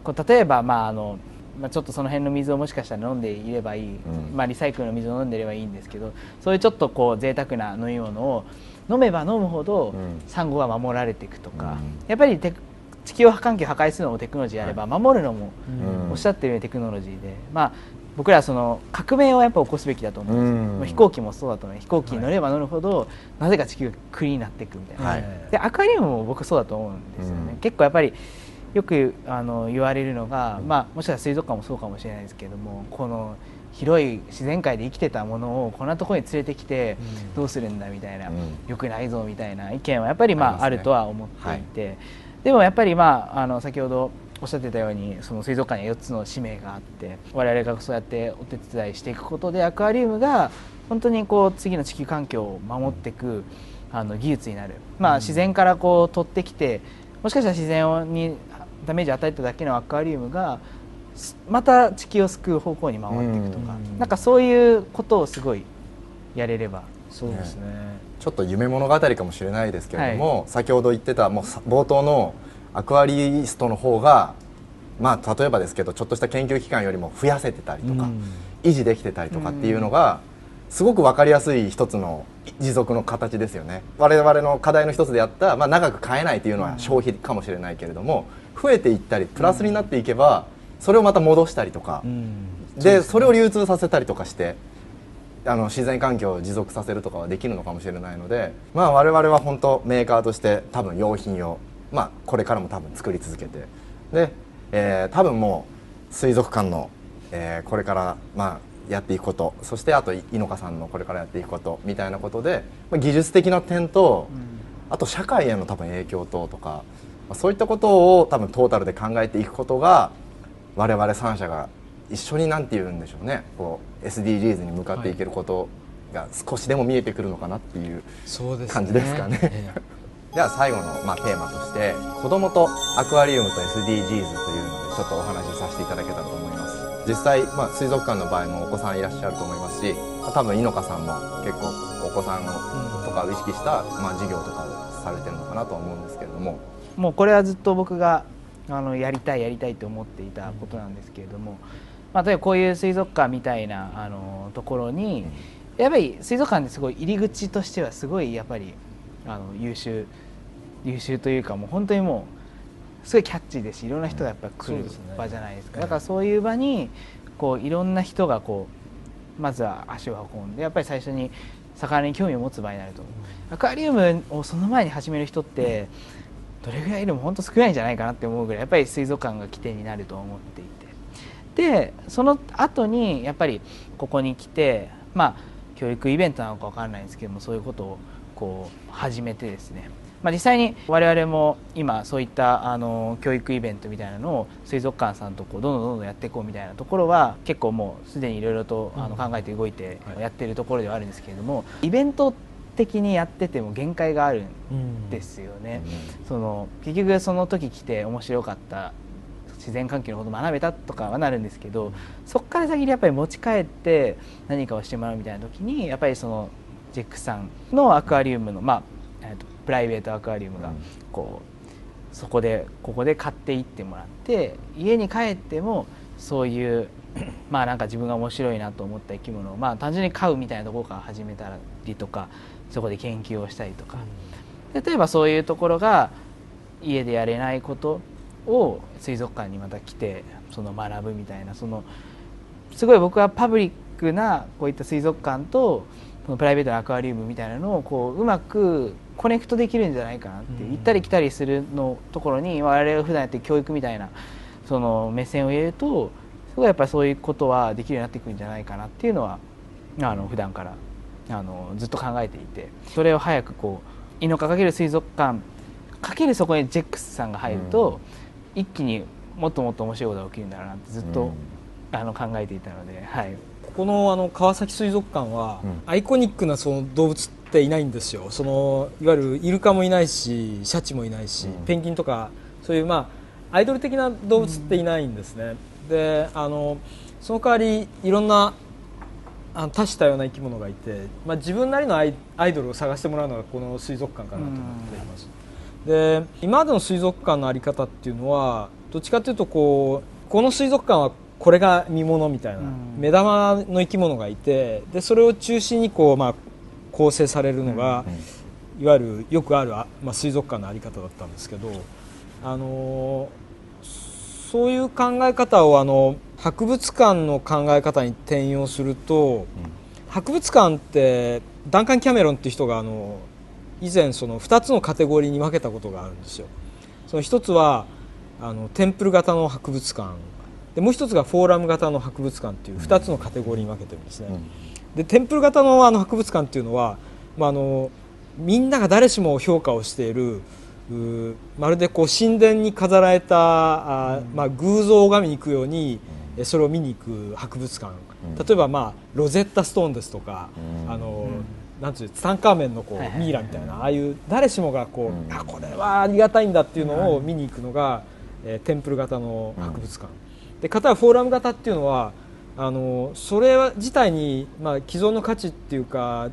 こう例えば、まああのまあ、ちょっとその辺の水をもしかしたら飲んでいればいい、ん。まあ、リサイクルの水を飲んでいればいいんですけどそういうちょっとこう贅沢な飲み物を飲めば飲むほど、うん。サンゴが守られていくとか、うん。やっぱりテク地球環境を破壊するのもテクノロジーであれば、守るのもおっしゃってるようにテクノロジーで、まあ、僕らはその革命をやっぱ起こすべきだと思うんです飛行機もそうだと思う。飛行機に乗れば乗るほど、なぜか地球がクリーンになっていくみたいな、はい。でアクアリウムも僕そうだと思うんですよね、うん。結構やっぱりよくあの言われるのが、まあ、もしかしたら水族館もそうかもしれないですけれどもこの広い自然界で生きてたものをこんなところに連れてきてうん。どうするんだみたいな、うん。よくないぞみたいな意見はやっぱりまああるとは思っていて、でもやっぱりまああの先ほどおっしゃってたようにその水族館には4つの使命があって我々がそうやってお手伝いしていくことでアクアリウムが本当にこう次の地球環境を守っていくあの技術になる、まあ、自然からこう取ってきてもしかしたら自然にダメージを与えただけのアクアリウムがすまた地球を救う方向に回っていくとか、うんなんかそういうことをすごいやれれば。そうですね。ちょっと夢物語かもしれないですけれども、先ほど言ってたもうさ冒頭のアクアリストの方がまあ例えばですけどちょっとした研究機関よりも増やせてたりとか、うん。維持できてたりとかっていうのが、すごく分かりやすい一つの持続の形ですよね。我々の課題の一つであった、まあ、長く買えないというのは消費かもしれないけれども増えていったりプラスになっていけば、それをまた戻したりとか、うん。でそれを流通させたりとかしてあの自然環境を持続させるとかはできるのかもしれないので、まあ、我々は本当メーカーとして多分用品を、まあ、これからも多分作り続けてで、えー多分もう水族館の、えーこれからまあやっていくことそしてあと井の香さんのこれからやっていくことみたいなことで、まあ、技術的な点と、あと社会への多分影響等とか、まあ、そういったことを多分トータルで考えていくことが我々3社が一緒になんて言うんでしょうね。こう SDGs に向かっていけることが少しでも見えてくるのかなっていうそうですね。感じですかね。ええ。では最後の、まあ、テーマとして子供とアクアリウムと SDGs というのでちょっとお話しさせていただけたらと思います。実際、まあ、水族館の場合もお子さんいらっしゃると思いますしまあ多分井の香さんも結構お子さんをとかを意識した、まあ、授業とかをされてるのかなとは思うんですけれども。もうこれはずっと僕があのやりたいやりたいと思っていたことなんですけれども、まあ、例えばこういう水族館みたいなあのところにやっぱり水族館ってすごい入り口としてはすごいやっぱりあの優秀優秀というかもう本当にもうすごいキャッチーですしいろんな人がやっぱり来る場じゃないですか、ええだからそういう場にこういろんな人がこうまずは足を運んでやっぱり最初に魚に興味を持つ場になると。アクアリウムをその前に始める人ってどれぐらいいるも本当少ないんじゃないかなって思うぐらいやっぱり水族館が起点になると思っていてでその後にやっぱりここに来てまあ教育イベントなのかわからないんですけどもそういうことをこう始めてですね。まあ、実際に我々も今そういったあの教育イベントみたいなのを水族館さんとこうどんどんどんどんやっていこうみたいなところは結構もうすでにいろいろとあの考えて動いてはいやってるところではあるんですけれどもイベント的にやってても限界があるんですよね。その結局その時来て面白かった自然環境のこと学べたとかはなるんですけどそこから先にやっぱり持ち帰って何かをしてもらうみたいな時にやっぱりそのジェックさんのアクアリウムのまあえーとプライベートアクアリウムがこうそこでここで買っていってもらって家に帰ってもそういう まあなんか自分が面白いなと思った生き物をまあ単純に飼うみたいなところから始めたりとかそこで研究をしたりとか。例えばそういうところが家でやれないことを水族館にまた来てその学ぶみたいなそのすごい僕はパブリックなこういった水族館とそのプライベートなアクアリウムみたいなのをこううまくコネクトできるんじゃないかなって行ったり来たりするのところに我々が普段やってる教育みたいなその目線を入れるとすごいやっぱりそういうことはできるようになってくんじゃないかなっていうのはあの普段からあのずっと考えていて。それを早くこう井のかかける水族館かけるそこにジェックスさんが入ると、一気にもっともっと面白いことが起きるんだろうなってずっと、あの考えていたので、はい、ここのあの川崎水族館は、うん。アイコニックなその動物っていないんですよ。そのいわゆるイルカもいないしシャチもいないし、うん。ペンギンとかそういうまあアイドル的な動物っていないんですね、であのその代わりいろんなあの多種多様な生き物がいて、まあ、自分なりのアイアイドルを探してもらうのがこの水族館かなと思っています、で今までの水族館の在り方っていうのはどっちかというとこうこの水族館はこれが見物みたいな、うん。目玉の生き物がいてでそれを中心にこう、まあ、構成されるのが、いわゆるよくある、あまあ、水族館の在り方だったんですけど、あのーそういう考え方をあの博物館の考え方に転用すると博物館ってダンカン・キャメロンっていう人があの以前その2つのカテゴリーに分けたことがあるんですよ。その一つはあのテンプル型の博物館。でもう一つがフォーラム型の博物館っていう2つのカテゴリーに分けてるんですね。でテンプル型のあの博物館っていうのは、まあ、あのみんなが誰しも評価をしているまるでこう神殿に飾られたあー、まあ、偶像を拝みに行くように、えそれを見に行く博物館、うん。例えば、まあ、ロゼッタストーンですとか、うん。あのうんなんていうツタンカーメンのこう、はいはいはい。ミイラみたいなああいう誰しもがこう、うん。あこれはありがたいんだっていうのを見に行くのが、えーテンプル型の博物館、で片やフォーラム型っていうのはあのそれ自体に、まあ、既存の価値っていうか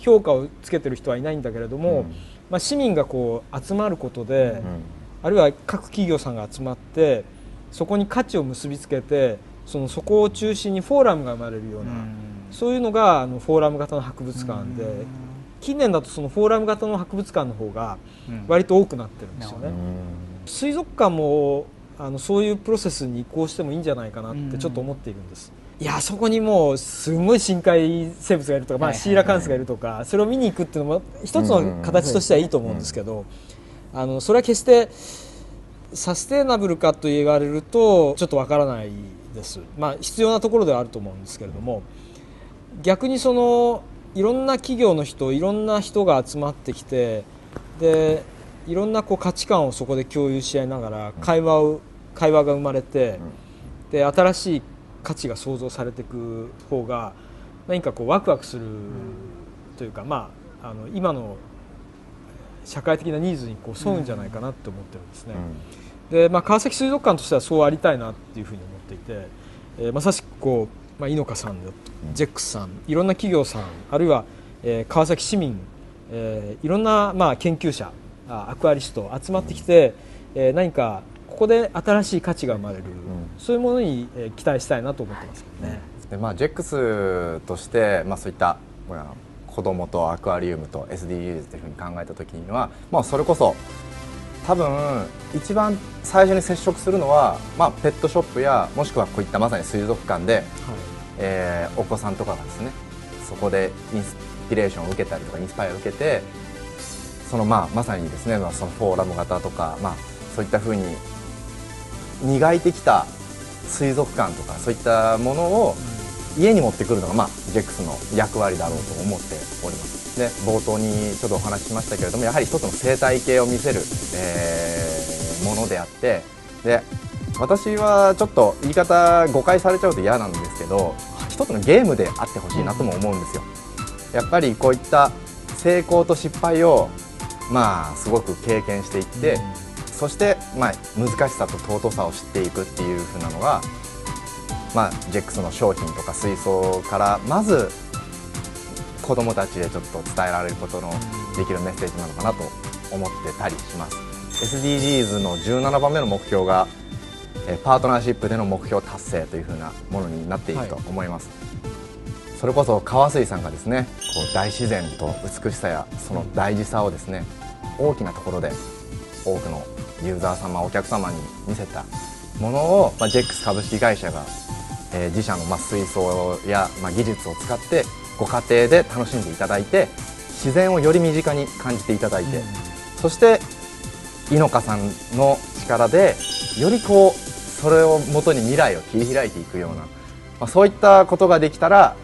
評価をつけてる人はいないんだけれども、まあ、市民がこう集まることで、あるいは各企業さんが集まってそこに価値を結びつけてそのそこを中心にフォーラムが生まれるような、そういうのがあのフォーラム型の博物館で、近年だとそのフォーラム型の博物館の方が割と多くなってるんですよね。水族館もあのそういうプロセスに移行してもいいんじゃないかなってちょっと思っているんです。いやそこにもうすごい深海生物がいるとか、まあ、シーラカンスがいるとかそれを見に行くっていうのも一つの形としてはいいと思うんですけど、あのそれは決してサステイナブルかと言われるとちょっとわからないです。まあ必要なところではあると思うんですけれども逆にそのいろんな企業の人いろんな人が集まってきてでいろんなこう価値観をそこで共有し合いながら会話を会話が生まれて、で新しい価値が創造されていく方が何かこうワクワクするというか、まああの今の社会的なニーズにこう沿うんじゃないかなって思ってるんですね。で、まあ、川崎水族館としてはそうありたいなっていうふうに思っていて、えーまさしくこう、まあ、井の香さんだとジェックスさんいろんな企業さんあるいは、えー川崎市民、えーいろんな、まあ、研究者あアクアリスト集まってきて、えー何かここで新しい価値が生まれる、そういうものに、えー期待したいなと思ってます。けどね。でまあ、ジェックスとして、まあ、そういったまあ子供とアクアリウムと SDGs というふうに考えた時には、まあ、それこそ多分一番最初に接触するのは、まあ、ペットショップやもしくはこういったまさに水族館で、えーお子さんとかがですねそこでインスピレーションを受けたりとかインスパイアを受けてそのまあまさにですね、まあ、そのフォーラム型とか、まあ、そういったふうに磨いてきた水族館とかそういったものを家に持ってくるのが、まあ、ジェックスの役割だろうと思っております。で冒頭にちょっとお話ししましたけれどもやはり一つの生態系を見せる、えーものであってで私はちょっと言い方誤解されちゃうと嫌なんですけど一つのゲームであってほしいなとも思うんですよ。やっぱりこういった成功と失敗をまあすごく経験していって、そして、まあ、難しさと尊さを知っていくっていう風なのが、まあ、ジェックスの商品とか水槽からまず子どもたちへちょっと伝えられることのできるメッセージなのかなと思ってたりします。SDGs の17番目の目標がえーパートナーシップでの目標達成という風なものになっていると思います、それこそ川水さんがですねこう大自然と美しさやその大事さをですね大きなところで多くのユーザー様お客様に見せたものを、まあ、ジェックス株式会社が、えー自社の、まあ、水槽や、まあ、技術を使ってご家庭で楽しんでいただいて自然をより身近に感じていただいて、そして井の香さんの力でよりこうそれをもとに未来を切り開いていくような、まあ、そういったことができたら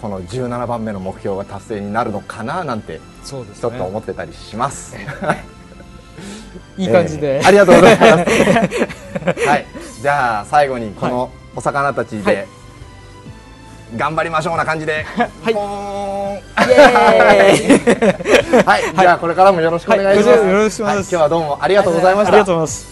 この17番目の目標が達成になるのかななんてちょっと思ってたりします。いい感じで、えーありがとうございます。はい、じゃあ最後にこのお魚たちはい。で頑張りましょうな感じで、はい。はい、じゃあこれからもよろしくお願いします。はい。よろしくお願いします。は今日はどうもありがとうございました。ありがとうございます